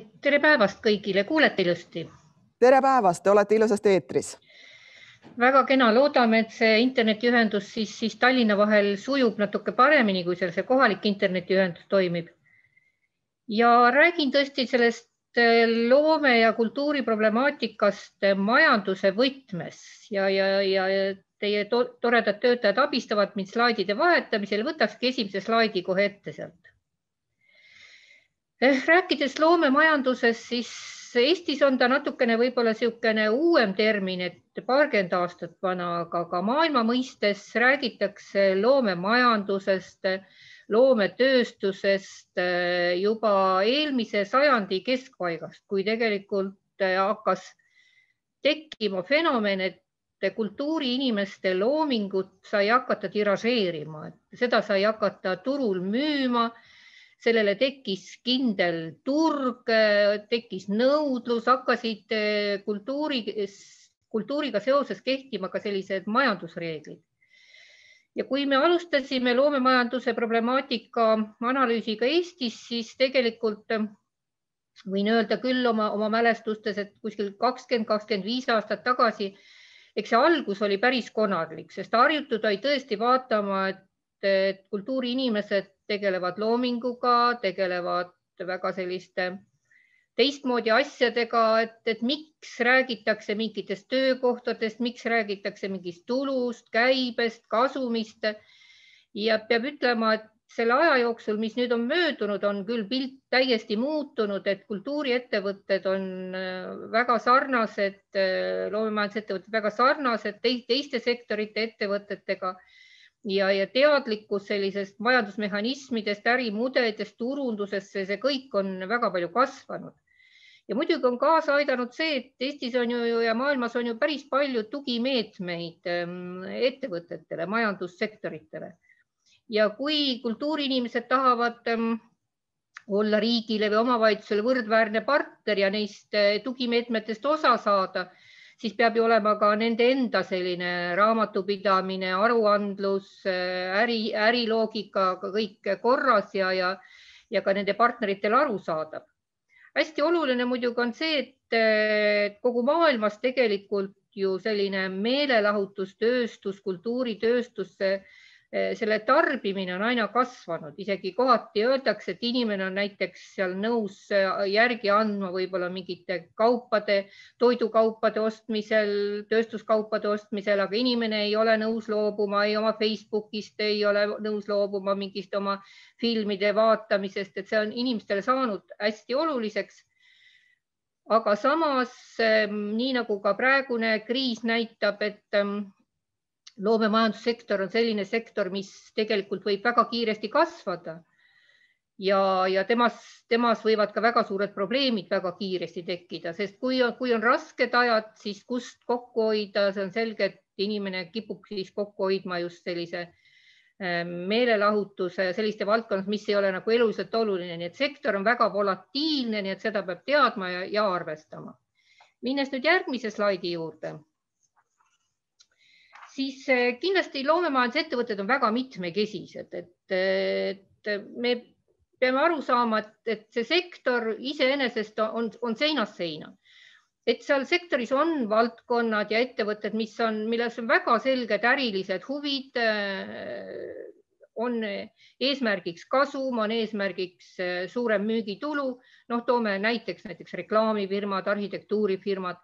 tere päevast kõigile, kuulete ilusti? tere päevast, te olete ilusasti eetris. väga kena, loodame, et see internetiühendus siis, siis Tallinna vahel sujub natuke paremini, kui seal see kohalik internetiühendus toimib. ja räägin tõesti sellest eh, loome ja kultuuri problemaatikast majanduse võtmes ja, ja, ja teie to toredad töötajad abistavad mind slaidide vahetamisel, võtakski esimese slaidi kohe ette sealt rääkides loomemajandusest, siis Eestis on ta natukene võib-olla niisugune uuem termin, et paarkümmend aastat vana, aga ka maailma mõistes räägitakse loomemajandusest, loometööstusest eh, juba eelmise sajandi keskpaigast, kui tegelikult eh, hakkas tekkima fenomen, et kultuuriinimeste loomingut sai hakata tiražeerima, seda sai hakata turul müüma sellele tekkis kindel turg, tekkis nõudlus, hakkasid eh, kultuuri, kultuuriga seoses kehtima ka sellised majandusreeglid. ja kui me alustasime loomemajanduse problemaatika analüüsiga Eestis, siis tegelikult eh, võin öelda küll oma, oma mälestustes, et kuskil kakskümmend, kakskümmend viis aastat tagasi, eks see algus oli päris konarlik, sest harjutud oli tõesti vaatama, et, et kultuuriinimesed tegelevad loominguga, tegelevad väga selliste teistmoodi asjadega, et, et miks räägitakse mingitest töökohtadest, miks räägitakse mingist tulust, käibest, kasumist. ja peab ütlema, et selle aja jooksul, mis nüüd on möödunud, on küll pilt täiesti muutunud, et kultuuriettevõtted on äh, väga sarnased, äh, loomemajandusettevõtted väga sarnased teiste sektorite ettevõtetega ja, ja teadlikkus sellisest majandusmehhanismidest, ärimudelitest, turundusest, see kõik on väga palju kasvanud. ja muidugi on kaasa aidanud see, et Eestis on ju ja maailmas on ju päris palju tugimeetmeid ähm, ettevõtetele, majandussektoritele. ja kui kultuuriinimesed tahavad ähm, olla riigile või omavalitsusele võrdväärne partner ja neist äh, tugimeetmetest osa saada siis peab ju olema ka nende enda selline raamatupidamine, aruandlus, äri, äriloogika, kõik korras ja, ja, ja ka nende partneritel arusaadav. hästi oluline muidugi on see, et kogu maailmas tegelikult ju selline meelelahutustööstus, kultuuritööstus, see selle tarbimine on aina kasvanud, isegi kohati öeldakse, et inimene on näiteks seal nõus eh, järgi andma võib-olla mingite kaupade, toidukaupade ostmisel, tööstuskaupade ostmisel, aga inimene ei ole nõus loobuma ei oma Facebookist, ei ole nõus loobuma mingist oma filmide vaatamisest, et see on inimestele saanud hästi oluliseks. Aga samas eh, nii nagu ka praegune kriis näitab, et loomemajandussektor on selline sektor, mis tegelikult võib väga kiiresti kasvada. ja, ja temas, temas võivad ka väga suured probleemid väga kiiresti tekkida, sest kui, kui on rasked ajad, siis kust kokku hoida, see on selge, et inimene kipub siis kokku hoidma just sellise ähm, meelelahutuse ja selliste valdkonnas, mis ei ole nagu eluliselt oluline, nii et sektor on väga volatiilne, nii et seda peab teadma ja, ja arvestama. minnes nüüd järgmise slaidi juurde siis eh, kindlasti loomemajandusettevõtted on väga mitmekesised, et, et me peame aru saama, et, et see sektor iseenesest on, on seinast seina. et seal sektoris on valdkonnad ja ettevõtted, mis on, milles on väga selged ärilised huvid, eh, on eesmärgiks kasum, on eesmärgiks eh, suurem müügitulu. noh, toome näiteks näiteks reklaamifirmad, arhitektuurifirmad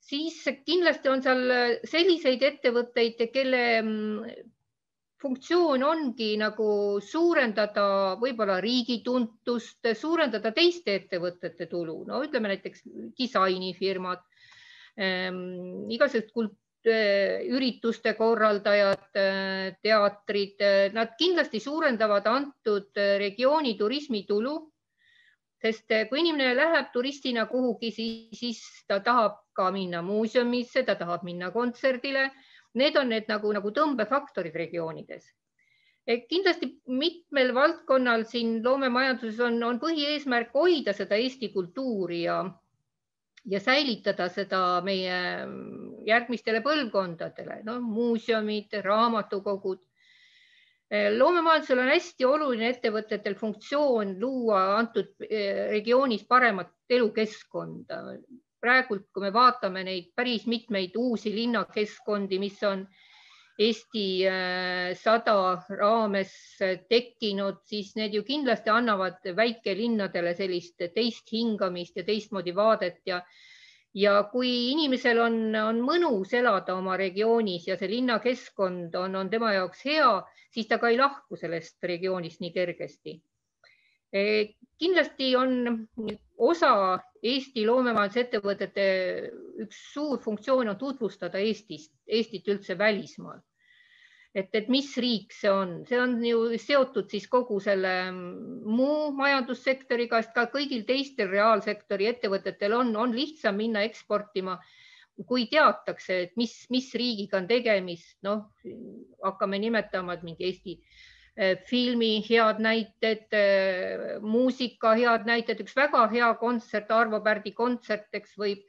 siis kindlasti on seal selliseid ettevõtteid, kelle mm, funktsioon ongi nagu suurendada võib-olla riigi tuntust, suurendada teiste ettevõtete tulu, no ütleme näiteks disainifirmad ähm,, igasugused kult, äh, ürituste korraldajad, äh, teatrid, nad kindlasti suurendavad antud regiooni turismitulu sest eh, kui inimene läheb turistina kuhugi, siis ta tahab ka minna muuseumisse, ta tahab minna kontserdile. Need on need nagu, nagu tõmbefaktorid regioonides. kindlasti mitmel valdkonnal siin loomemajanduses on, on põhieesmärk hoida seda Eesti kultuuri ja, ja säilitada seda meie järgmistele põlvkondadele, no muuseumid, raamatukogud loomemajandusel on hästi oluline ettevõtetel funktsioon luua antud regioonis paremat elukeskkonda. Praegult, kui me vaatame neid päris mitmeid uusi linnakeskkondi, mis on Eesti sada raames tekkinud, siis need ju kindlasti annavad väikelinnadele sellist teist hingamist ja teistmoodi vaadet ja ja kui inimesel on, on mõnus elada oma regioonis ja see linnakeskkond on, on tema jaoks hea, siis ta ka ei lahku sellest regioonist nii kergesti. E, kindlasti on osa Eesti loomemajandusettevõtete üks suur funktsioon on tutvustada Eestist, Eestit üldse välismaal. Et, et mis riik see on, see on ju seotud siis kogu selle muu majandussektoriga, sest ka kõigil teistel reaalsektori ettevõtetel on, on lihtsam minna eksportima, kui teatakse, et mis, mis riigiga on tegemist, noh, hakkame nimetama, et mingi Eesti eh, filmi head näited, eh, muusika head näited, üks väga hea kontsert, Arvo Pärdi kontsert, eks võib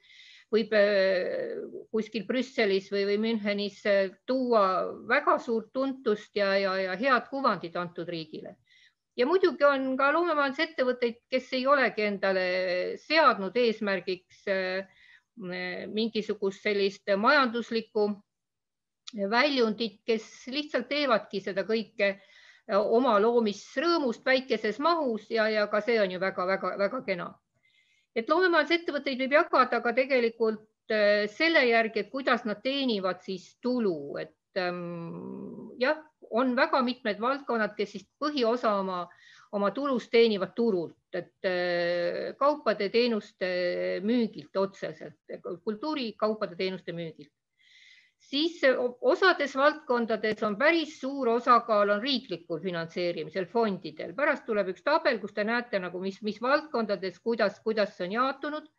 võib äh, kuskil Brüsselis või, või Münchenis tuua väga suurt tuntust ja, ja, ja head kuvandit antud riigile. ja muidugi on ka loomemajandusettevõtteid, kes ei olegi endale seadnud eesmärgiks mingisugust sellist majanduslikku väljundit, kes lihtsalt teevadki seda kõike oma loomisrõõmust väikeses mahus ja, ja ka see on ju väga-väga-väga kena. Et loomemajandusettevõtteid võib jagada ka tegelikult äh, selle järgi, et kuidas nad teenivad siis tulu, et ähm, jah, on väga mitmed valdkonnad, kes siis põhiosa oma, oma tulust teenivad turult, et äh, kaupade-teenuste müügilt otseselt, kultuurikaupade teenuste müügilt siis osades valdkondades on päris suur osakaal on riiklikul finantseerimisel fondidel. pärast tuleb üks tabel, kus te näete nagu, mis, mis valdkondades, kuidas, kuidas see on jaotunud.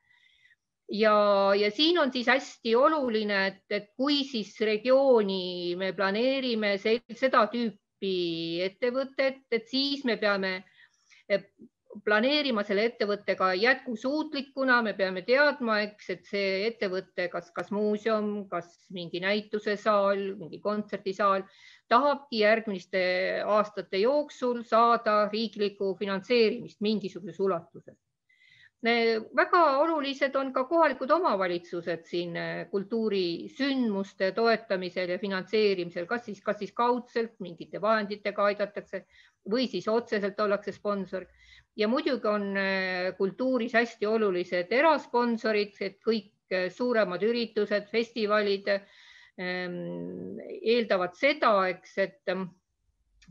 ja, ja siin on siis hästi oluline, et, et kui siis regiooni me planeerime seda tüüpi ettevõtet, et siis me peame planeerima selle ettevõttega jätkusuutlikuna, me peame teadma, eks, et see ettevõte, kas, kas muuseum, kas mingi näitusesaal, mingi kontserdisaal tahabki järgmiste aastate jooksul saada riiklikku finantseerimist mingisuguses ulatuses. Väga olulised on ka kohalikud omavalitsused siin kultuurisündmuste toetamisel ja finantseerimisel, kas siis, kas siis kaudselt mingite vahenditega aidatakse või siis otseselt ollakse sponsor. Ja muidugi on äh, kultuuris hästi olulised erasponsorid, et kõik äh, suuremad üritused, festivalid ähm, eeldavad seda, eks, et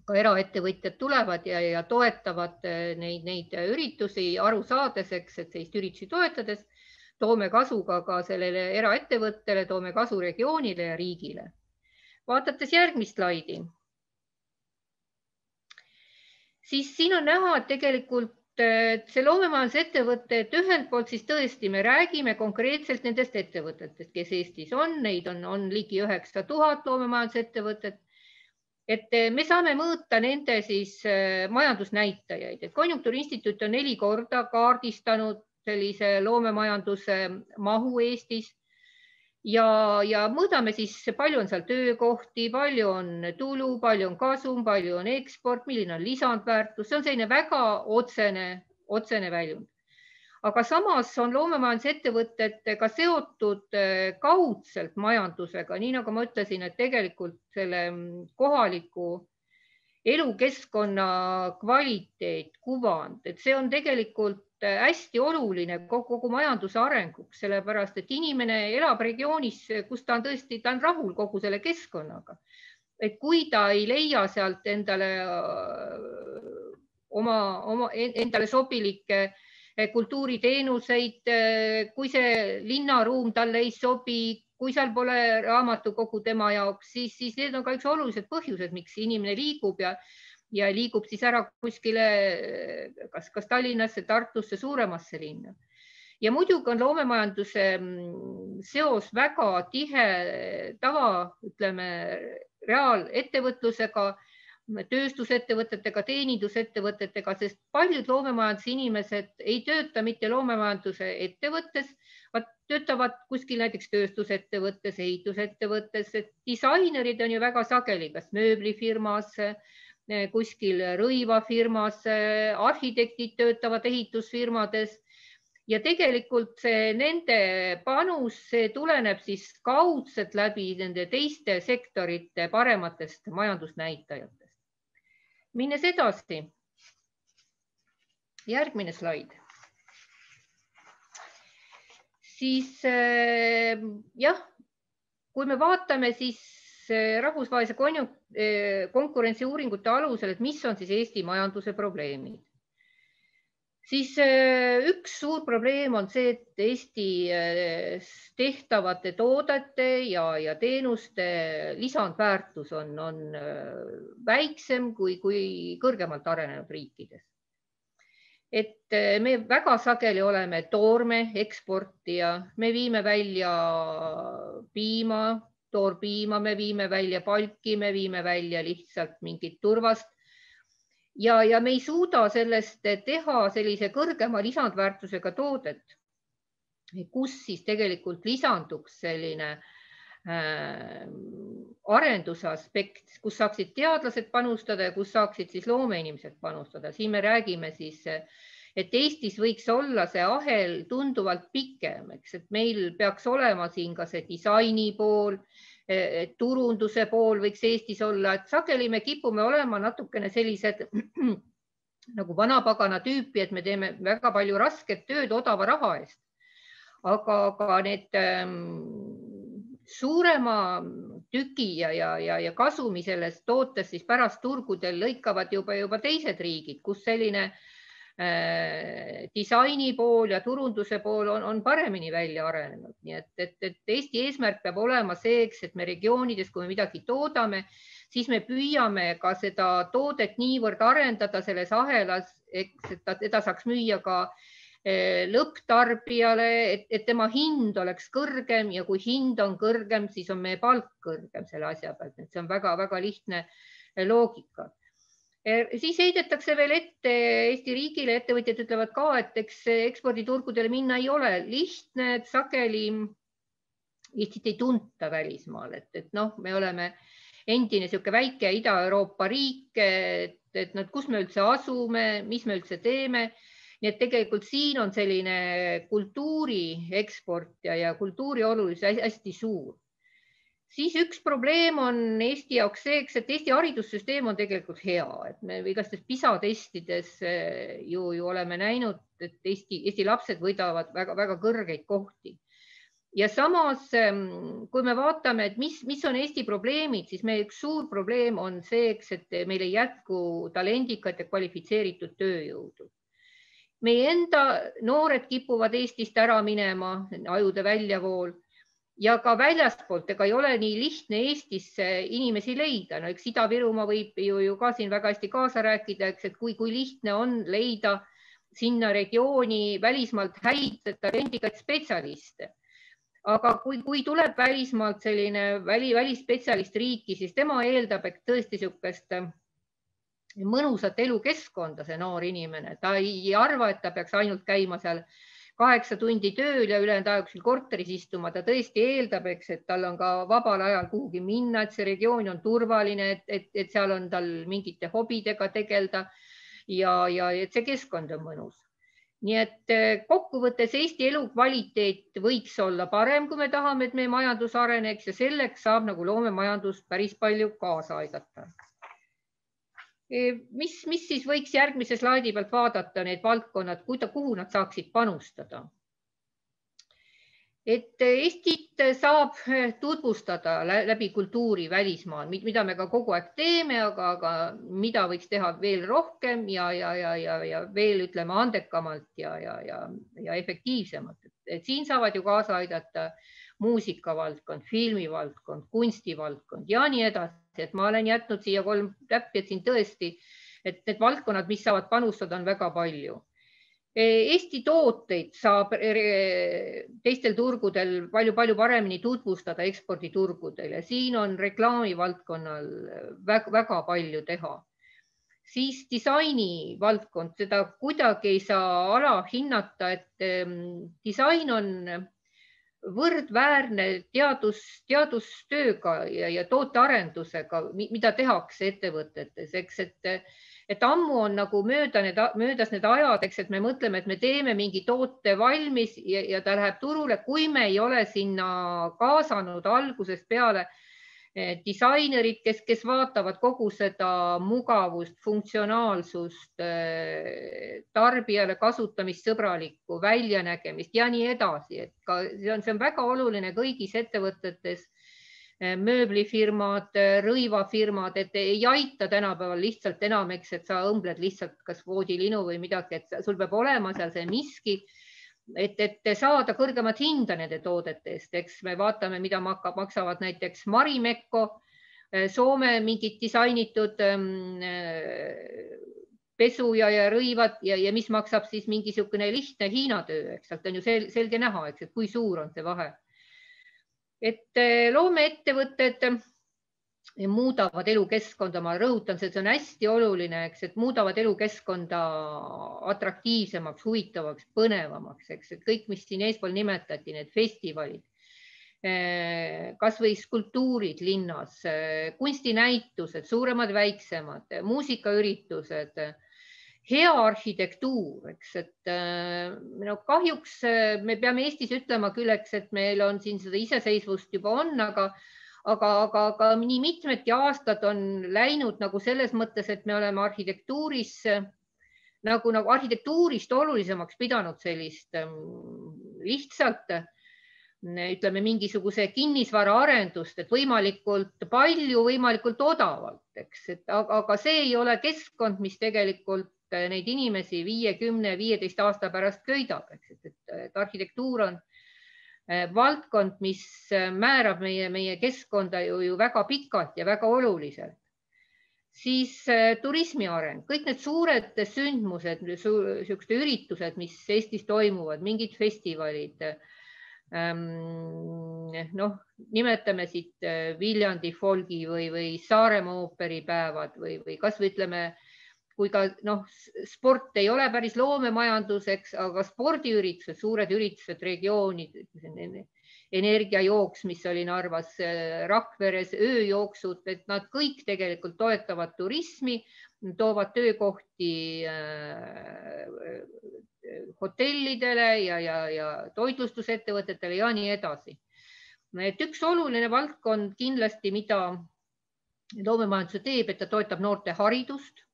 ka eraettevõtjad tulevad ja, ja toetavad äh, neid, neid üritusi aru saades, eks, et sellist üritusi toetades toome kasu ka, ka sellele eraettevõttele, toome kasu regioonile ja riigile. vaadates järgmist slaidi siis siin on näha, et tegelikult see loomemajandusettevõte, et ühelt poolt siis tõesti me räägime konkreetselt nendest ettevõtetest, kes Eestis on, neid on, on ligi üheksa tuhat loomemajandusettevõtet. Et me saame mõõta nende siis äh, majandusnäitajaid, et Konjunktuuriinstituut on neli korda kaardistanud sellise loomemajanduse mahu Eestis. Ja, ja mõõdame siis, palju on seal töökohti, palju on tulu, palju on kasum, palju on eksport, milline on lisandväärtus, see on selline väga otsene, otsene väljund. Aga samas on loomemajandusettevõtetega seotud eh, kaudselt majandusega, nii nagu ma ütlesin, et tegelikult selle kohaliku elukeskkonna kvaliteet, kuvand, et see on tegelikult Äh, hästi oluline kogu, kogu majanduse arenguks, sellepärast et inimene elab regioonis, kus ta on tõesti, ta on rahul kogu selle keskkonnaga. et kui ta ei leia sealt endale oma, oma, endale sobilikke äh, kultuuriteenuseid, kui see linnaruum talle ei sobi, kui seal pole raamatukogu tema jaoks, siis, siis need on ka üks olulised põhjused, miks inimene liigub ja ja liigub siis ära kuskile, kas, kas Tallinnasse, Tartusse, suuremasse linna. ja muidugi on loomemajanduse mm, seos väga tihe tava, ütleme reaalettevõtlusega, tööstusettevõtetega, teenindusettevõtetega, sest paljud loomemajanduse inimesed ei tööta mitte loomemajanduse ettevõttes, vaid töötavad kuskil näiteks tööstusettevõttes, ehitusettevõttes, et disainerid on ju väga sageli kas mööblifirmas kuskil rõivafirmas, arhitektid töötavad ehitusfirmades ja tegelikult see nende panus, see tuleneb siis kaudselt läbi nende teiste sektorite parematest majandusnäitajatest. Minnes edasi. järgmine slaid. siis äh, jah, kui me vaatame siis äh, rahvusvahelise äh, konkurentsiuuringute alusel, et mis on siis Eesti majanduse probleemid siis äh, üks suur probleem on see, et Eestis äh, tehtavate toodete ja, ja teenuste lisandväärtus on, on äh, väiksem kui, kui kõrgemalt arenenud riikides. et me väga sageli oleme toorme eksportija, me viime välja piima, toorpiima, me viime välja palki, me viime välja lihtsalt mingit turvast ja, ja me ei suuda sellest teha sellise kõrgema lisandväärtusega toodet, kus siis tegelikult lisanduks selline äh, arenduse aspekt, kus saaksid teadlased panustada ja kus saaksid siis loomeinimesed panustada. siin me räägime siis, et Eestis võiks olla see ahel tunduvalt pikem, eks, et meil peaks olema siin ka see disaini pool turunduse pool võiks Eestis olla, et sageli me kipume olema natukene sellised nagu vanapagana tüüpi, et me teeme väga palju rasket tööd odava raha eest. aga, aga need ähm, suurema tüki ja, ja, ja, ja kasumi sellest tootest siis pärast turgudel lõikavad juba, juba teised riigid, kus selline Äh, disaini pool ja turunduse pool on, on paremini välja arenenud, nii et, et, et Eesti eesmärk peab olema see, eks, et me regioonides, kui me midagi toodame, siis me püüame ka seda toodet niivõrd arendada selles ahelas, eks, et teda saaks müüa ka äh, lõpptarbijale, et, et tema hind oleks kõrgem ja kui hind on kõrgem, siis on meie palk kõrgem selle asja pealt, et see on väga-väga lihtne loogika siis heidetakse veel ette Eesti riigile, ettevõtjad ütlevad ka, et eks eksporditurgudele minna ei ole lihtne, et sageli Eestit ei tunta välismaal, et, et noh, me oleme endine niisugune väike Ida-Euroopa riik, et, et noh, kus me üldse asume, mis me üldse teeme. nii et tegelikult siin on selline kultuuri eksport ja, ja kultuuri olulisus hästi suur siis üks probleem on Eesti jaoks see, eks, et Eesti haridussüsteem on tegelikult hea, et me igastahes PISA testides eh, ju, ju oleme näinud, et Eesti, Eesti lapsed võidavad väga-väga kõrgeid kohti. ja samas, ehm, kui me vaatame, et mis, mis on Eesti probleemid, siis meie üks suur probleem on see, eks, et meil ei jätku talendikat ja kvalifitseeritud tööjõudu meie enda noored kipuvad Eestist ära minema, ajude väljavool ja ka väljaspoolt, ega ei ole nii lihtne Eestisse inimesi leida, no eks Ida-Virumaa võib ju, ju ka siin väga hästi kaasa rääkida, eks, et kui, kui lihtne on leida sinna regiooni välismaalt häid talendikaid spetsialiste. aga kui, kui tuleb välismaalt selline väli, välisspetsialist riiki, siis tema eeldab, et tõesti niisugust mõnusat elukeskkonda, see noor inimene, ta ei arva, et ta peaks ainult käima seal kaheksa tundi tööl ja ülejäänud aja kuskil korteris istuma, ta tõesti eeldab, eks, et tal on ka vabal ajal kuhugi minna, et see regioon on turvaline, et, et, et seal on tal mingite hobidega tegeleda ja, ja et see keskkond on mõnus. nii et eh, kokkuvõttes Eesti elukvaliteet võiks olla parem, kui me tahame, et meie majandus areneks ja selleks saab nagu loomemajandus päris palju kaasa aidata mis, mis siis võiks järgmise slaidi pealt vaadata, need valdkonnad, kuhu nad saaksid panustada? et Eestit saab tutvustada läbi kultuuri välismaal, mida me ka kogu aeg teeme, aga, aga mida võiks teha veel rohkem ja, ja, ja, ja, ja veel ütleme andekamalt ja, ja, ja, ja efektiivsemalt, et siin saavad ju kaasa aidata muusikavaldkond, filmivaldkond, kunstivaldkond ja nii edasi et ma olen jätnud siia kolm täppi, et siin tõesti, et need valdkonnad, mis saavad panustada, on väga palju. E, Eesti tooteid saab teistel turgudel palju-palju paremini tutvustada eksporditurgudel ja siin on reklaami valdkonnal väga, väga palju teha. siis disaini valdkond, seda kuidagi ei saa alahinnata, et disain on võrdväärne teadus, teadustööga ja, ja tootearendusega, mida tehakse ettevõtetes, eks, et et ammu on nagu mööda need, möödas need ajad, eks, et me mõtleme, et me teeme mingi toote valmis ja, ja ta läheb turule, kui me ei ole sinna kaasanud algusest peale disainerid, kes, kes vaatavad kogu seda mugavust, funktsionaalsust, eh, tarbijale kasutamissõbralikku väljanägemist ja nii edasi, et ka see on, see on väga oluline kõigis ettevõtetes eh, mööblifirmad, rõivafirmad, et ei aita tänapäeval lihtsalt enam, eks, et sa õmbled lihtsalt kas voodilinu või midagi, et sul peab olema seal see miski et, et saada kõrgemat hinda nende toodete eest, eks me vaatame, mida maksavad näiteks Marimekko, eh, Soome mingid disainitud ähm, pesu ja, ja rõivad ja, ja mis maksab siis mingi niisugune lihtne Hiina töö, eks sealt on ju sel, selge näha, eks, et kui suur on see vahe. et eh, loomeettevõtted muudavad elukeskkonda, ma rõhutan, see on hästi oluline, eks, et muudavad elukeskkonda atraktiivsemaks, huvitavaks, põnevamaks, eks, et kõik, mis siin eespool nimetati, need festivalid, eh, kasvõi skulptuurid linnas, eh, kunstinäitused, suuremad-väiksemad, muusikaüritused, hea arhitektuur, eks, et eh, no kahjuks me peame Eestis ütlema küll, eks, et meil on siin seda iseseisvust juba on, aga aga, aga, aga nii mitmedki aastad on läinud nagu selles mõttes, et me oleme arhitektuuris nagu, nagu arhitektuurist olulisemaks pidanud sellist ähm, lihtsalt ütleme, mingisuguse kinnisvaraarendust, et võimalikult palju, võimalikult odavalt, eks, et aga, aga see ei ole keskkond, mis tegelikult neid inimesi viie, kümne, viieteist aasta pärast köidab, eks, et, arhitektuur on valdkond, mis eh, määrab meie, meie keskkonda ju, ju väga pikalt ja väga oluliselt. siis eh, turismi areng, kõik need suured sündmused, niisugused üritused, mis Eestis toimuvad, mingid festivalid. Ehm, noh, nimetame siit Viljandi folgi või, või Saaremaa ooperipäevad või, või kasvõi ütleme kui ka noh, sport ei ole päris loomemajanduseks, aga spordiüritused, suured üritused, regioonid, energiajooks, mis oli Narvas, Rakveres, ööjooksud, et nad kõik tegelikult toetavad turismi, toovad töökohti äh, hotellidele ja, ja, ja toitlustusettevõtetele ja nii edasi. et üks oluline valdkond kindlasti, mida loomemajanduse teeb, et ta toetab noorte haridust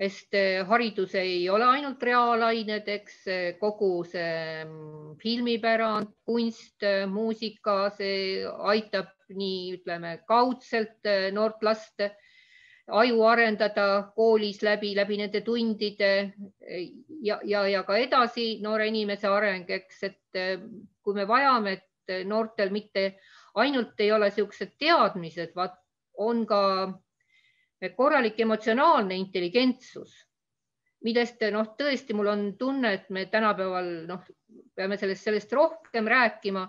sest eh, haridus ei ole ainult reaalained, eks eh, kogu see mm, filmipärand, kunst, eh, muusika, see aitab nii ütleme kaudselt noort last aju arendada koolis läbi, läbi nende tundide ja, ja, ja ka edasi noore inimese areng, eks, et kui me vajame, et noortel mitte ainult ei ole niisugused teadmised, vaat on ka korralik emotsionaalne intelligentsus, millest noh, tõesti mul on tunne, et me tänapäeval noh, peame sellest, sellest rohkem rääkima,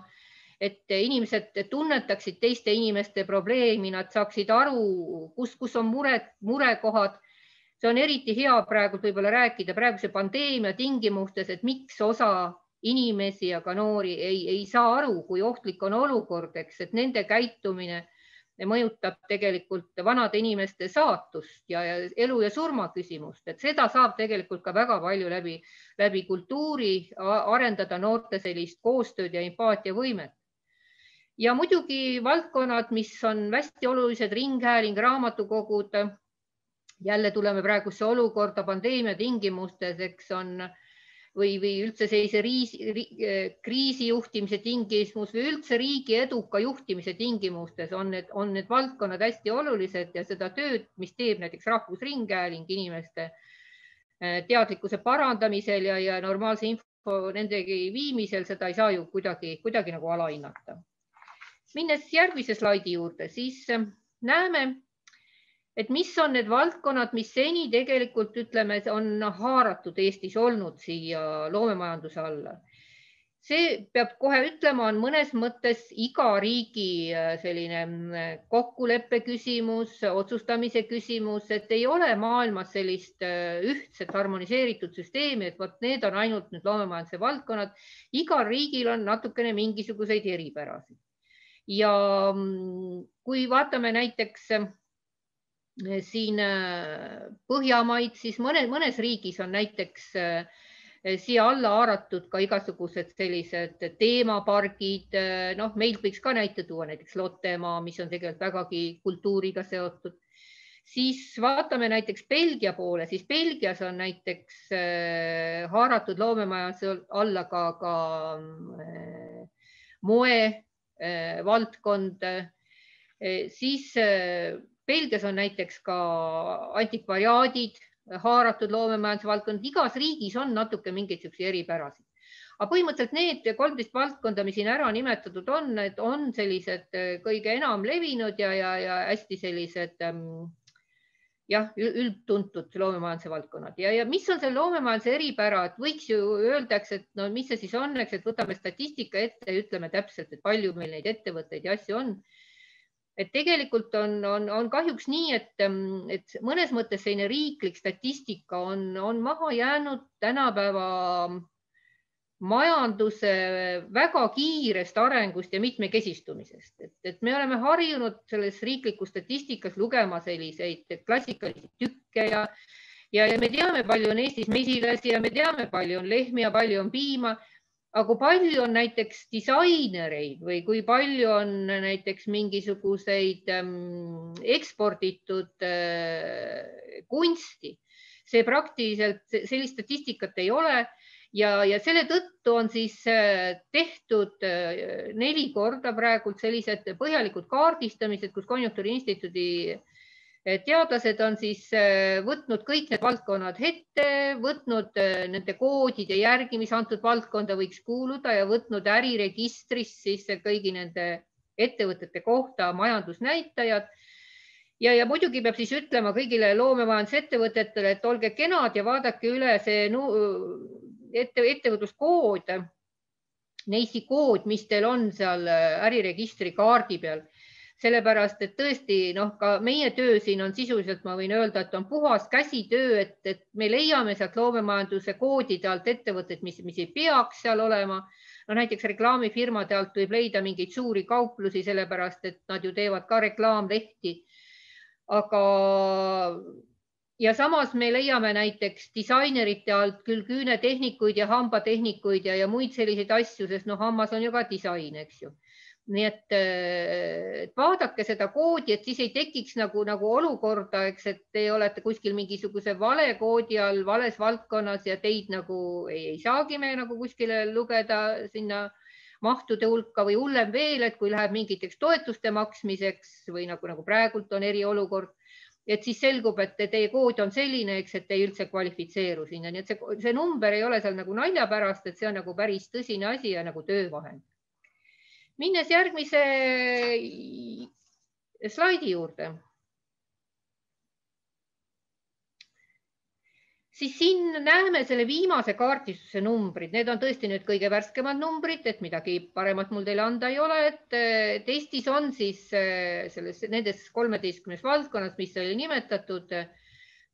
et inimesed tunnetaksid teiste inimeste probleemi, nad saaksid aru, kus, kus on mured, murekohad. see on eriti hea praegu võib-olla rääkida praeguse pandeemia tingimustes, et miks osa inimesi ja ka noori ei, ei saa aru, kui ohtlik on olukord, eks, et nende käitumine mõjutab tegelikult vanade inimeste saatust ja, ja elu ja surma küsimust, et seda saab tegelikult ka väga palju läbi, läbi kultuuri arendada noorte sellist koostööd ja empaatiavõimet. ja muidugi valdkonnad, mis on hästi olulised, ringhääling, raamatukogud. jälle tuleme praegusesse olukorda pandeemia tingimustes, eks on äh, või, või üldse sellise riisi, eh, kriisijuhtimise tingimus või üldse riigi eduka juhtimise tingimustes on need, on need valdkonnad hästi olulised ja seda tööd, mis teeb näiteks Rahvusringhääling inimeste eh, teadlikkuse parandamisel ja, ja normaalse info nendegi viimisel, seda ei saa ju kuidagi, kuidagi nagu alahinnata. minnes järgmise slaidi juurde, siis eh, näeme et mis on need valdkonnad, mis seni tegelikult ütleme, on haaratud Eestis olnud siia loomemajanduse alla. see peab kohe ütlema, on mõnes mõttes iga riigi äh, selline mm, kokkuleppe küsimus, otsustamise küsimus, et ei ole maailmas sellist äh, ühtset harmoniseeritud süsteemi, et vot need on ainult nüüd loomemajanduse valdkonnad. igal riigil on natukene mingisuguseid eripärasid. ja mm, kui vaatame näiteks äh, siin Põhjamaid, siis mõne, mõnes riigis on näiteks äh, siia alla haaratud ka igasugused sellised teemapargid, eh, noh, meil võiks ka näite tuua näiteks Lottemaa, mis on tegelikult vägagi kultuuriga seotud. siis vaatame näiteks Belgia poole, siis Belgias on näiteks äh, haaratud loomemajanduse alla ka, ka äh, moe äh, valdkond äh,. siis äh, Belgias on näiteks ka antikvariaadid haaratud loomemajanduse valdkond, igas riigis on natuke mingeid siukseid eripärasid. aga põhimõtteliselt need kolmteist valdkonda, mis siin ära nimetatud on, need on sellised äh, kõige enam levinud ja, ja, ja hästi sellised ähm, jah, üldtuntud loomemajanduse valdkonnad ja, ja mis on selle loomemajanduse eripära, et võiks ju öeldakse, et no mis see siis on, eks, et võtame statistika ette ja ütleme täpselt, et palju meil neid ettevõtteid ja asju on et tegelikult on, on, on kahjuks nii, et, mm, et mõnes mõttes selline riiklik statistika on, on maha jäänud. Tänapäeva majanduse väga kiirest arengust ja mitmekesistumisest, et, et me oleme harjunud selles riiklikus statistikas lugema selliseid klassikalisi tükke ja, ja, me teame, palju on Eestis mesilasi ja me teame, palju on lehmi ja palju on piima aga kui palju on näiteks disainereid või kui palju on näiteks mingisuguseid ähm, eksporditud äh, kunsti, see praktiliselt sellist statistikat ei ole ja, ja selle tõttu on siis äh, tehtud äh, neli korda praegult sellised põhjalikud kaardistamised, kus Konjunktuuriinstituudi äh, teadlased on siis äh, võtnud kõik need valdkonnad ette, võtnud äh, nende koodide järgi, mis antud valdkonda võiks kuuluda ja võtnud äriregistrist siis kõigi nende ettevõtete kohta majandusnäitajad. ja, ja muidugi peab siis ütlema kõigile loomemajandusettevõtetele, et olge kenad ja vaadake üle see ette, ettevõtluskood, neisi kood, mis teil on seal äh, äriregistri kaardi peal sellepärast et tõesti noh, ka meie töö siin on sisuliselt, ma võin öelda, et on puhas käsitöö, et, et me leiame sealt loomemajanduse koodide alt ettevõtteid, mis, mis ei peaks seal olema. no näiteks reklaamifirmade alt võib leida mingeid suuri kauplusi, sellepärast et nad ju teevad ka reklaamlehti. aga ja samas me leiame näiteks disainerite alt küll küünetehnikuid ja hambatehnikuid ja, ja muid selliseid asju, sest noh, hammas on ju ka disain, eks ju nii et, äh, et vaadake seda koodi, et siis ei tekiks nagu, nagu olukorda, eks, et te olete kuskil mingisuguse vale koodi all vales valdkonnas ja teid nagu ei, ei saagi me nagu kuskile lugeda sinna mahtude hulka või hullem veel, et kui läheb mingiteks toetuste maksmiseks või nagu, nagu praegult on eriolukord, et siis selgub, et teie kood on selline, eks, et ei üldse kvalifitseeru sinna, nii et see, see number ei ole seal nagu nalja pärast, et see on nagu päris tõsine asi ja nagu töövahend minnes järgmise slaidi juurde. siis siin näeme selle viimase kaardistuse numbrid, need on tõesti nüüd kõige värskemad numbrid, et midagi paremat mul teile anda ei ole, et, Eestis on siis eh, selles, nendes kolmeteistkümnes valdkonnas, mis oli nimetatud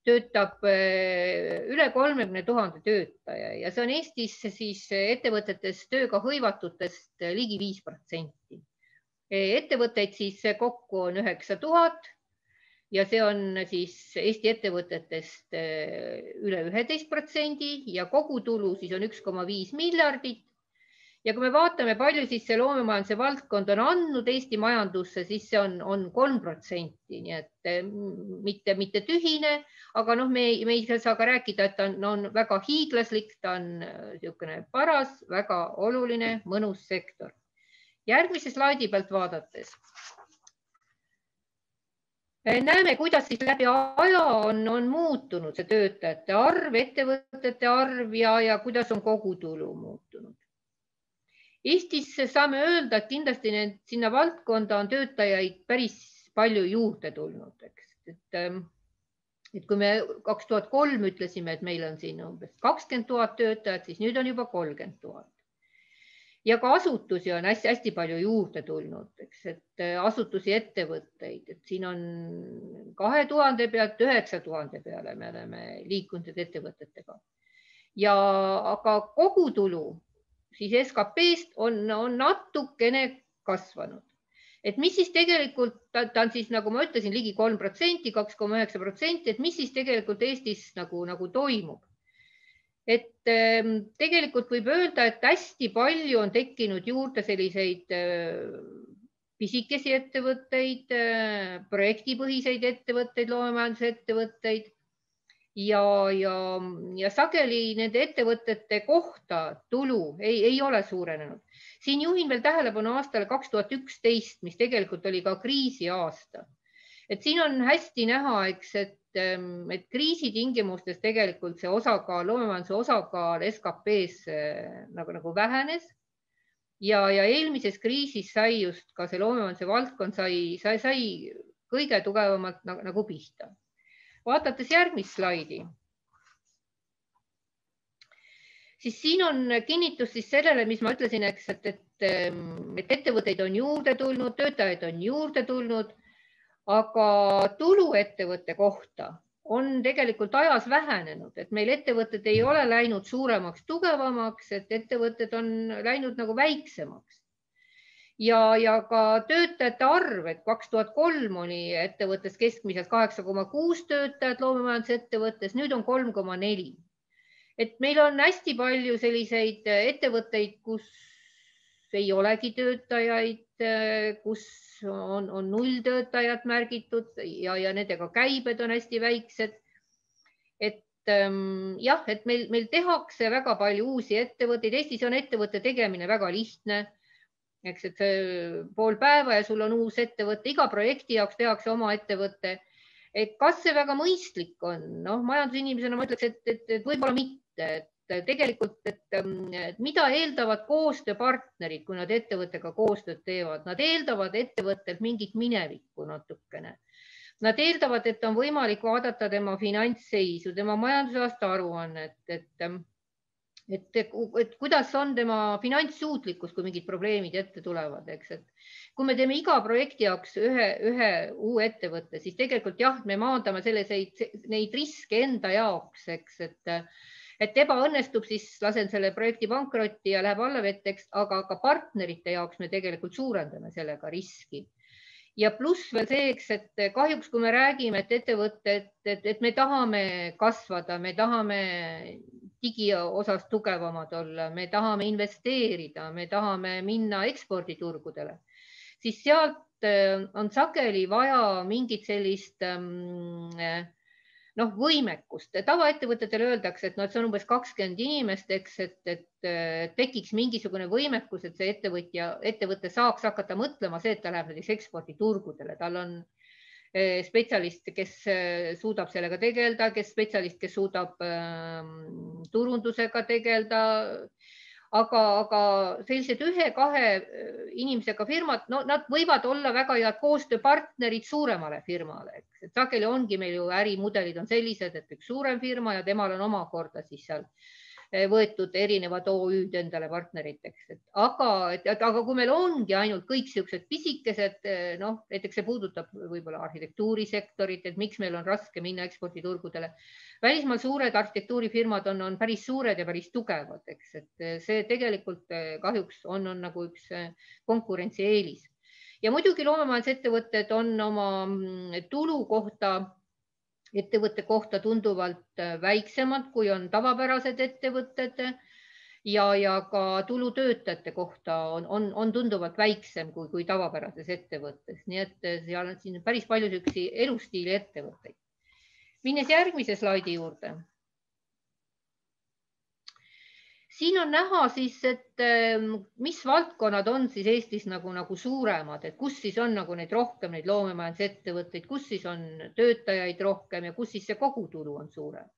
töötab eh, üle kolmekümne tuhande töötaja ja see on Eestis siis ettevõtetes tööga hõivatutest ligi viis protsenti. ettevõtteid siis kokku on üheksa tuhat ja see on siis Eesti ettevõtetest eh, üle üheteist protsendi ja kogutulu siis on üks koma viis miljardit ja kui me vaatame, palju siis see loomemajanduse valdkond on andnud Eesti majandusse, siis see on, on kolm protsenti, nii et eh, mitte, mitte tühine, aga noh, me me ei saa ka rääkida, et ta on, on väga hiiglaslik, ta on eh, niisugune paras, väga oluline, mõnus sektor. järgmise slaidi pealt vaadates eh, näeme, kuidas siis läbi aja on, on muutunud see töötajate arv, ettevõtete arv ja, ja kuidas on kogutulu muutunud. Eestis saame öelda, et kindlasti need, sinna valdkonda on töötajaid päris palju juurde tulnud, eks, et, ähm, et kui me kaks tuhat kolm ütlesime, et meil on siin umbes kakskümmend tuhat töötajat, siis nüüd on juba kolmkümmend tuhat. ja ka asutusi on hästi-hästi palju juurde tulnud, eks, et asutusi, ettevõtteid, et siin on kahe tuhande pealt üheksa tuhande peale me oleme liikunud ettevõtetega. ja aga kogutulu siis SKP-st on, on natukene kasvanud et mis siis tegelikult, ta on siis nagu ma ütlesin, ligi kolm protsenti, kaks koma üheksa protsenti, et mis siis tegelikult Eestis nagu, nagu toimub. et ähm, tegelikult võib öelda, et hästi palju on tekkinud juurde selliseid äh, pisikesi ettevõtteid, äh, projektipõhiseid ettevõtteid, loomemajanduse ettevõtteid ja, ja, ja sageli nende ettevõtete kohta tulu ei, ei ole suurenenud siin juhin veel tähelepanu aastale kaks tuhat üksteist, mis tegelikult oli ka kriisiaasta. et siin on hästi näha, eks, et, ähm, et kriisi tingimustes tegelikult see osakaal, loomemajanduse osakaal SKP-s äh, nagu, nagu vähenes ja, ja eelmises kriisis sai just ka see loomemajanduse valdkond sai, sai, sai kõige tugevamalt nagu, nagu pihta. Vaadates järgmist slaidi siis siin on kinnitus siis sellele, mis ma ütlesin, eks, et, et, ehm, et ettevõtteid on juurde tulnud, töötajaid on juurde tulnud, aga tulu ettevõtte kohta on tegelikult ajas vähenenud, et meil ettevõtted ei ole läinud suuremaks, tugevamaks, et ettevõtted on läinud nagu väiksemaks. Ja, ja ka töötajate arv, et kaks tuhat kolm oli ettevõttes keskmiselt kaheksa koma kuus töötajat loomemajandusettevõttes, nüüd on kolm koma neli. Et meil on hästi palju selliseid ettevõtteid, kus ei olegi töötajaid, kus on, on nulltöötajat märgitud ja, ja nendega käibed on hästi väiksed. et ähm, jah, et meil, meil tehakse väga palju uusi ettevõtteid, Eestis on ettevõtte tegemine väga lihtne eks, et pool päeva ja sul on uus ettevõte, iga projekti jaoks tehakse oma ettevõte. et kas see väga mõistlik on, noh, majandusinimesena ma ütleks, et, et, et võib-olla mitte et tegelikult, et, et mida eeldavad koostööpartnerid, kui nad ettevõttega koostööd teevad, nad eeldavad ettevõttelt mingit minevikku natukene. Nad eeldavad, et on võimalik vaadata tema finantsseisu, tema majandusaasta aruannet, et, et, et, et kuidas on tema finantssuutlikkus, kui mingid probleemid ette tulevad, eks, et kui me teeme iga projekti jaoks ühe, ühe uue ettevõtte, siis tegelikult jah, me maandame selliseid, neid riske enda jaoks, eks, et et ebaõnnestub, siis lasen selle projekti pankrotti ja läheb allavetteks, aga ka partnerite jaoks me tegelikult suurendame sellega riski. ja pluss veel see, eks, et kahjuks, kui me räägime, et ettevõtted, et, et me tahame kasvada, me tahame digiosas tugevamad olla, me tahame investeerida, me tahame minna eksporditurgudele, siis sealt äh, on sageli vaja mingit sellist ähm, noh, võimekust. tavaettevõtetele öeldakse, et noh, et see on umbes kakskümmend inimest, eks, et, et tekiks mingisugune võimekus, et see ettevõtja, ettevõte saaks hakata mõtlema see, et ta läheb näiteks eksporditurgudele, tal on eh, spetsialist, kes eh, suudab sellega tegeleda, kes spetsialist, kes suudab ähm, turundusega tegeleda. Aga, aga sellised ühe-kahe äh, inimesega firmad, no nad võivad olla väga head koostööpartnerid suuremale firmale, eks, et sageli ongi meil ju ärimudelid on sellised, et üks suurem firma ja temal on omakorda siis seal Eh, võetud erinevad OÜ-d endale partneriteks, et aga, et aga kui meil ongi ainult kõik niisugused pisikesed, eh, noh, näiteks see puudutab võib-olla arhitektuurisektorit, et miks meil on raske minna eksporditurgudele. välismaal suured arhitektuurifirmad on, on päris suured ja päris tugevad, eks, et eh, see tegelikult kahjuks on, on nagu üks konkurentsieelis ja muidugi loomemajandusettevõtted on oma mm, tulu kohta ettevõtte kohta tunduvalt äh, väiksemad, kui on tavapärased ettevõtted. Ja, ja ka tulu töötajate kohta on, on, on tunduvalt väiksem kui, kui tavapärases ettevõttes, nii et äh, seal on siin päris palju niisuguseid elustiili ettevõtteid. minnes järgmise slaidi juurde siin on näha siis, et ähm, mis valdkonnad on siis Eestis nagu, nagu suuremad, et kus siis on nagu neid rohkem, neid loomemajandusettevõtteid, kus siis on töötajaid rohkem ja kus siis see kogutulu on suurem.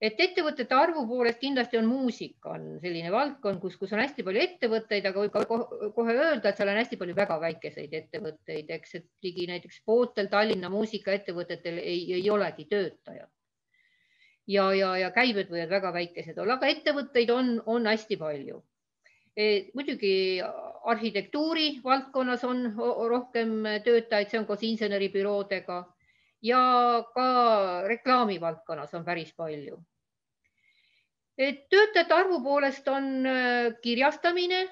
et ettevõtete arvu poolest kindlasti on muusika, on selline valdkond, kus, kus on hästi palju ettevõtteid, aga võib ka kohe öelda, et seal on hästi palju väga väikeseid ettevõtteid, eks, et ligi näiteks pooltel Tallinna muusikaettevõtetel ei, ei olegi töötajat ja, ja, ja käibed võivad väga väikesed olla, aga ettevõtteid on, on hästi palju. muidugi arhitektuuri valdkonnas on rohkem töötajaid, see on koos inseneribüroodega ja ka reklaami valdkonnas on päris palju. et töötajate arvu poolest on kirjastamine,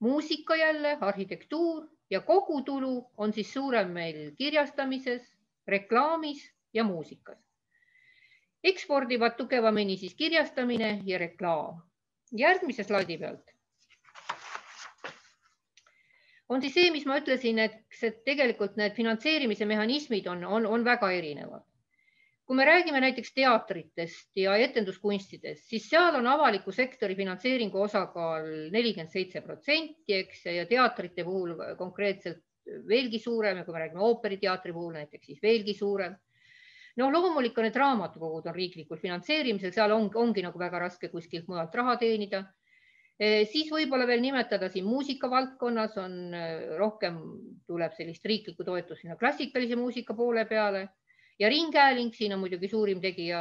muusika jälle, arhitektuur ja kogutulu on siis suurem meil kirjastamises, reklaamis ja muusikas. Ekspordivad tugevamini siis kirjastamine ja reklaam. järgmise slaidi pealt on siis see, mis ma ütlesin, et, tegelikult need finantseerimise mehhanismid on, on, on väga erinevad. kui me räägime näiteks teatritest ja etenduskunstidest, siis seal on avaliku sektori finantseeringu osakaal nelikümmend seitse protsenti, eks, ja teatrite puhul konkreetselt veelgi suurem ja kui me räägime ooperiteatri puhul näiteks, siis veelgi suurem no loomulik on, et raamatukogud on riiklikul finantseerimisel, seal on, ongi nagu väga raske kuskilt mujalt raha teenida. Eh, siis võib-olla veel nimetada siin muusikavaldkonnas on eh, rohkem, tuleb sellist riiklikku toetust sinna klassikalise muusika poole peale ja Ringhääling, siin on muidugi suurim tegija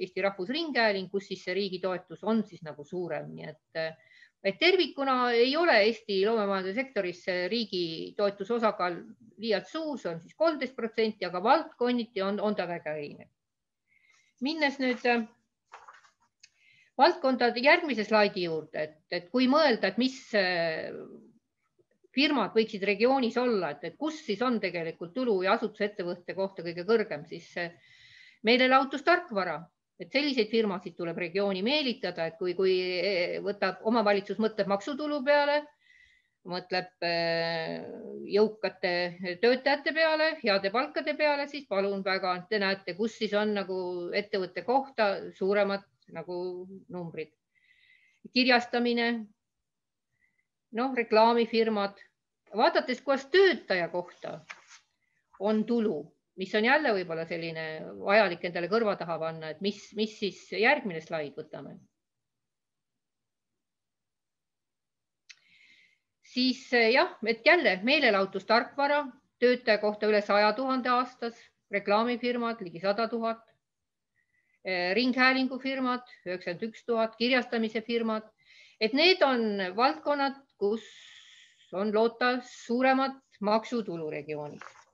Eesti Rahvusringhääling, kus siis see riigi toetus on siis nagu suurem, nii et eh, et tervikuna ei ole Eesti loomemajanduse sektoris riigi toetuse osakaal liialt suur, see on siis kolmteist protsenti, aga valdkonniti on, on ta väga erinev. minnes nüüd äh, valdkondade järgmise slaidi juurde, et, et kui mõelda, et mis äh, firmad võiksid regioonis olla, et, et kus siis on tegelikult tulu ja asutusettevõtte kohta kõige kõrgem, siis äh, meelelahutustarkvara et selliseid firmasid tuleb regiooni meelitada, et kui, kui eh, võtab, omavalitsus mõtleb maksutulu peale, mõtleb eh, jõukate töötajate peale, heade palkade peale, siis palun väga, te näete, kus siis on nagu ettevõtte kohta suuremad nagu numbrid. kirjastamine, noh, reklaamifirmad, vaadates, kuidas töötaja kohta on tulu mis on jälle võib-olla selline vajalik endale kõrva taha panna, et mis, mis siis järgmine slaid võtame. siis eh, jah, et jälle meelelahutustarkvara töötaja kohta üle saja tuhande aastas, reklaamifirmad ligi sada tuhat, eh, ringhäälingufirmad üheksakümmend üks tuhat, kirjastamise firmad, et need on valdkonnad, kus on loota suuremat maksutulu regioonis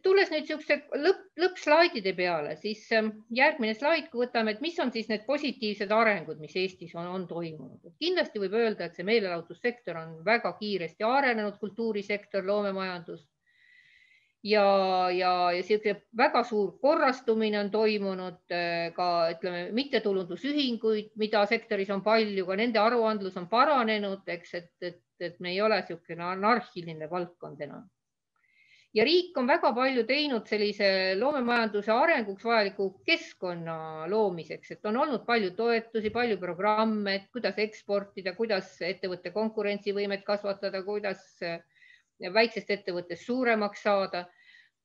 tulles nüüd niisuguse lõpp, lõppslaidide peale, siis ähm, järgmine slaid, kui võtame, et mis on siis need positiivsed arengud, mis Eestis on, on toimunud. kindlasti võib öelda, et see meelelahutussektor on väga kiiresti arenenud kultuurisektor, loomemajandus ja, ja, ja niisugune väga suur korrastumine on toimunud äh, ka ütleme, mittetulundusühinguid, mida sektoris on palju, ka nende aruandlus on paranenud, eks, et, et, et me ei ole niisugune anarhiline valdkond enam ja riik on väga palju teinud sellise loomemajanduse arenguks vajaliku keskkonna loomiseks, et on olnud palju toetusi, palju programme, et kuidas eksportida, kuidas ettevõtte konkurentsivõimet kasvatada, kuidas väiksest ettevõttest suuremaks saada.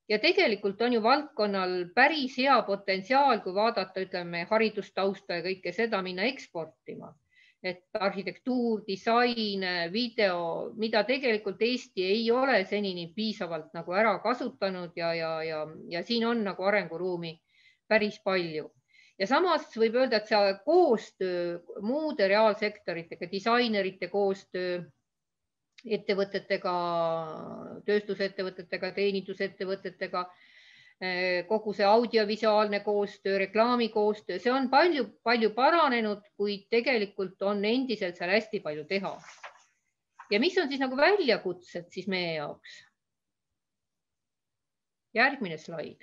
ja tegelikult on ju valdkonnal päris hea potentsiaal, kui vaadata, ütleme haridustausta ja kõike seda minna eksportima et arhitektuur, disain, video, mida tegelikult Eesti ei ole senini piisavalt nagu ära kasutanud ja, ja, ja, ja siin on nagu arenguruumi päris palju. ja samas võib öelda, et see koostöö muude reaalsektoritega, disainerite koostöö ettevõtetega, tööstusettevõtetega, teenindusettevõtetega kogu see audiovisuaalne koostöö, reklaamikoostöö, see on palju-palju paranenud, kuid tegelikult on endiselt seal hästi palju teha. ja mis on siis nagu väljakutsed siis meie jaoks? järgmine slaid.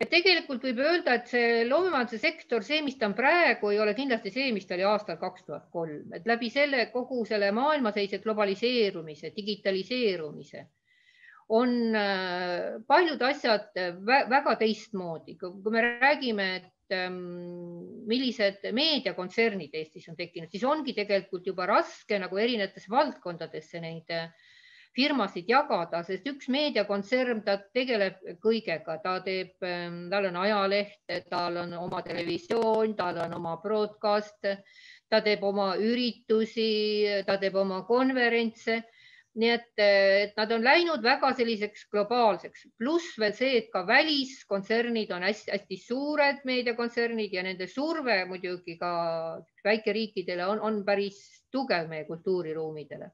et tegelikult võib öelda, et see loomemajanduse sektor, see, mis ta on praegu, ei ole kindlasti see, mis ta oli aastal kaks tuhat kolm, et läbi selle kogu selle maailmaseise globaliseerumise, digitaliseerumise on äh, paljud asjad väga teistmoodi, kui me räägime, et ähm, millised meediakontsernid Eestis on tekkinud, siis ongi tegelikult juba raske nagu erinevatesse valdkondadesse neid äh, firmasid jagada, sest üks meediakontsern, ta tegeleb kõigega, ta teeb, ähm, tal on ajaleht, tal on oma televisioon, tal on oma broadcast, ta teeb oma üritusi, ta teeb oma konverentse nii et, et nad on läinud väga selliseks globaalseks, pluss veel see, et ka väliskontsernid on hästi-hästi suured meediakontsernid ja nende surve muidugi ka väikeriikidele on, on päris tugev meie kultuuriruumidele.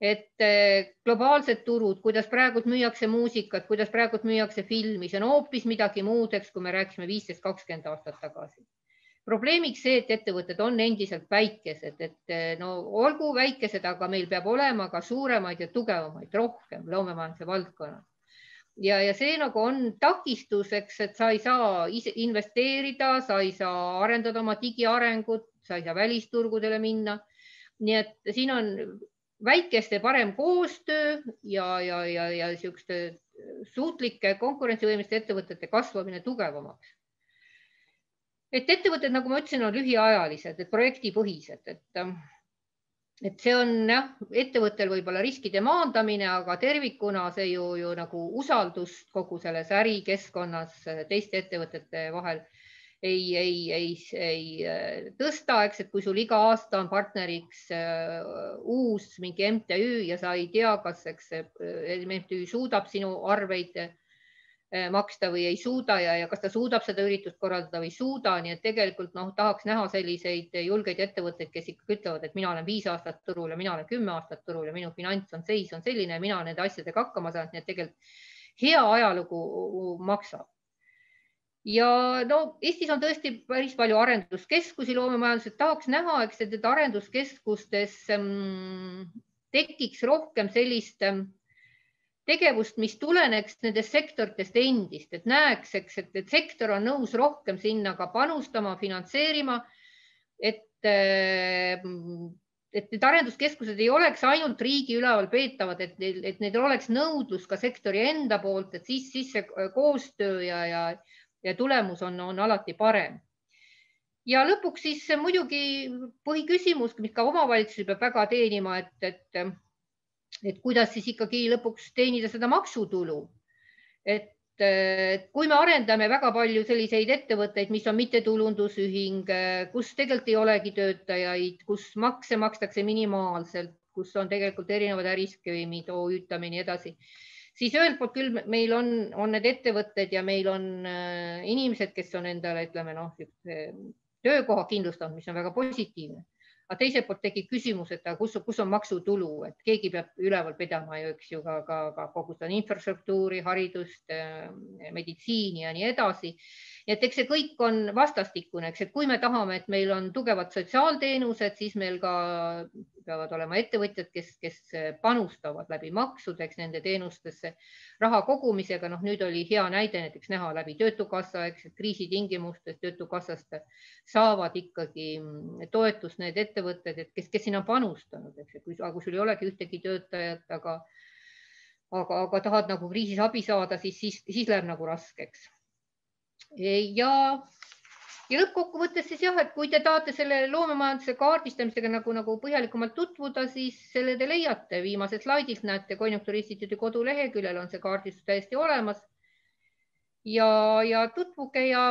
et eh, globaalsed turud, kuidas praegu müüakse muusikat, kuidas praegu müüakse filmi, see on hoopis midagi muud, eks, kui me rääkisime viisteist, kakskümmend aastat tagasi probleemiks see, et ettevõtted on endiselt väikesed, et no olgu väikesed, aga meil peab olema ka suuremaid ja tugevamaid rohkem loomemajanduse valdkonnas. ja, ja see nagu on takistuseks, et sa ei saa ise investeerida, sa ei saa arendada oma digiarengut, sa ei saa välisturgudele minna. nii et siin on väikeste parem koostöö ja, ja, ja, ja niisuguste suutlike konkurentsivõimeliste ettevõtete kasvamine tugevamaks et ettevõtted, nagu ma ütlesin, on lühiajalised, et projektipõhised, et et see on jah, ettevõttel võib-olla riskide maandamine, aga tervikuna see ju, ju nagu usaldust kogu selles ärikeskkonnas teiste ettevõtete vahel ei, ei, ei, ei äh, tõsta, eks, et kui sul iga aasta on partneriks uh, uus mingi MTÜ ja sa ei tea, kas, eks see MTÜ suudab sinu arveid maksta või ei suuda ja, ja kas ta suudab seda üritust korraldada või ei suuda, nii et tegelikult noh, tahaks näha selliseid julgeid ettevõtteid, kes ikkagi ütlevad, et mina olen viis aastat turul ja mina olen kümme aastat turul ja minu finants on seis on selline ja mina nende asjadega hakkama saan, nii et tegelikult hea ajalugu maksab. ja no Eestis on tõesti päris palju arenduskeskusi loomemajanduses, tahaks näha, eks, et arenduskeskustes mm, tekiks rohkem sellist mm, tegevust, mis tuleneks nendest sektoritest endist, et näeks, eks, et, et sektor on nõus rohkem sinna ka panustama, finantseerima. et, äh, et need arenduskeskused ei oleks ainult riigi üleval peetavad, et neil, et neil oleks nõudlus ka sektori enda poolt, et siis, siis see koostöö ja, ja, ja tulemus on, on alati parem ja lõpuks siis muidugi põhiküsimus, mis ka omavalitsusi peab väga teenima, et, et et kuidas siis ikkagi lõpuks teenida seda maksutulu. et kui me arendame väga palju selliseid ettevõtteid, mis on mittetulundusühing, kus tegelikult ei olegi töötajaid, kus makse makstakse minimaalselt, kus on tegelikult erinevad äriskeemid, OÜ-tamine ja nii edasi, siis ühelt poolt küll meil on, on need ettevõtted ja meil on äh, inimesed, kes on endale, ütleme noh, töökoha kindlustanud, mis on väga positiivne aga teiselt poolt tekib küsimus, et kus, kus on maksutulu, et keegi peab üleval pidama ju, eks ju, ka, ka, ka kogu seda infrastruktuuri, haridust, meditsiini ja nii edasi nii et eks see kõik on vastastikune, eks, et kui me tahame, et meil on tugevad sotsiaalteenused, siis meil ka peavad olema ettevõtjad, kes, kes panustavad läbi maksudeks nende teenustesse raha kogumisega. noh, nüüd oli hea näide näiteks näha läbi Töötukassa, eks, et kriisitingimustes Töötukassast saavad ikkagi toetust need ettevõtted, et kes, kes sinna panustanud, eks, kui, kui sul ei olegi ühtegi töötajat, aga aga, aga tahad nagu kriisis abi saada, siis, siis, siis läheb nagu raskeks ja, ja lõppkokkuvõttes siis jah, et kui te tahate selle loomemajanduse kaardistamisega nagu, nagu põhjalikumalt tutvuda, siis selle te leiate viimasest slaidilt näete Konjunktuuriinstituudi koduleheküljel on see kaardistus täiesti olemas. ja, ja tutvuge ja,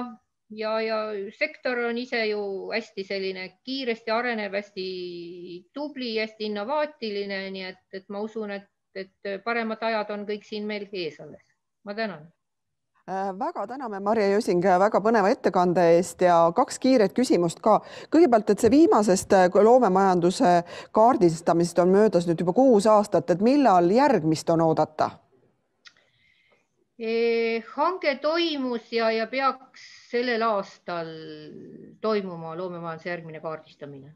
ja, ja sektor on ise ju hästi selline kiiresti arenev, hästi tubli, hästi innovaatiline, nii et, et ma usun, et, et paremad ajad on kõik siin meil ees alles. ma tänan väga täname, Marje Jõsing, väga põneva ettekande eest ja kaks kiiret küsimust ka. kõigepealt, et see viimasest äh, loomemajanduse kaardistamisest on möödas nüüd juba kuus aastat, et millal järgmist on oodata? hange toimus ja, ja peaks sellel aastal toimuma loomemajanduse järgmine kaardistamine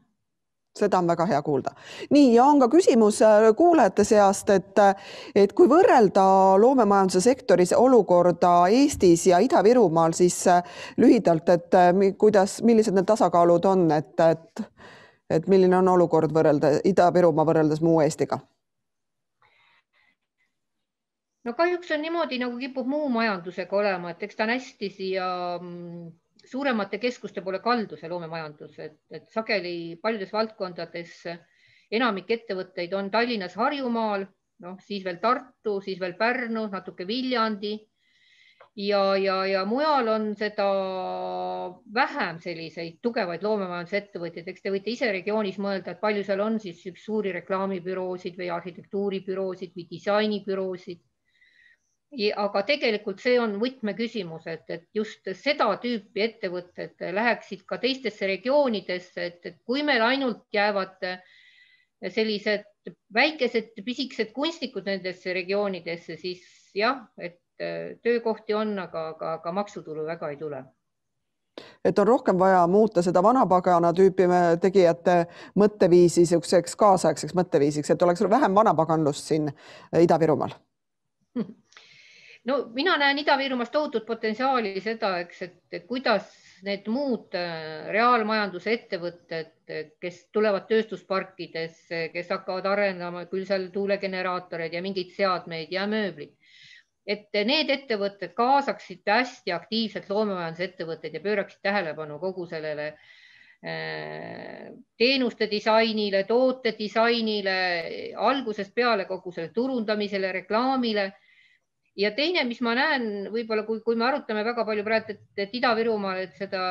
seda on väga hea kuulda. nii, ja on ka küsimus äh, kuulajate seast, et, et kui võrrelda loomemajanduse sektoris olukorda Eestis ja Ida-Virumaal, siis äh, lühidalt, et äh, kuidas, millised need tasakaalud on, et, et, et milline on olukord võrrelda Ida-Virumaa võrreldes muu Eestiga? no kahjuks on niimoodi, nagu kipub muu majandusega olema, et eks ta on hästi siia mm, suuremate keskuste poole kaldu see loomemajandus, et, et sageli paljudes valdkondades enamik ettevõtteid on Tallinnas, Harjumaal, noh siis veel Tartu, siis veel Pärnu, natuke Viljandi ja, ja, ja mujal on seda vähem selliseid tugevaid loomemajandusettevõtjaid, eks te võite ise regioonis mõelda, et palju seal on siis suuri reklaamibüroosid või arhitektuuribüroosid või disainibüroosid. Aga tegelikult see on võtmeküsimus, et, et just seda tüüpi ettevõtted läheksid ka teistesse regioonidesse, et, et kui meil ainult jäävad sellised väikesed pisikesed kunstnikud nendesse regioonidesse, siis jah, et Äh, töökohti on, aga, aga, aga maksutulu väga ei tule et on rohkem vaja muuta seda vanapagana tüüpi tegijate mõtteviisi niisuguseks kaasaegseks mõtteviisiks, et oleks vähem vanapaganlust siin äh, Ida-Virumaal? no mina näen Ida-Virumaas tohutut potentsiaali seda, eks, et kuidas need muud äh, reaalmajanduse ettevõtted, kes tulevad tööstusparkidesse, kes hakkavad arendama küll seal tuulegeneraatoreid ja mingeid seadmeid ja mööblit et need ettevõtted kaasaksid hästi aktiivselt loomemajandusettevõtteid ja pööraksid tähelepanu kogu sellele äh, teenuste disainile, toote disainile, algusest peale kogu selle turundamisele, reklaamile. Ja teine, mis ma näen, võib-olla kui, kui me arutame väga palju praegu, et, et Ida-Virumaal, et seda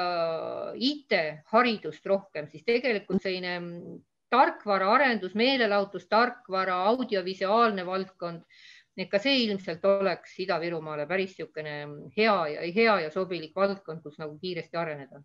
IT-haridust rohkem, siis tegelikult selline tarkvaraarendus, meelelahutus, tarkvara, audiovisuaalne valdkond et ka see ilmselt oleks Ida-Virumaale päris niisugune hea ja hea ja sobilik valdkond, kus nagu kiiresti areneda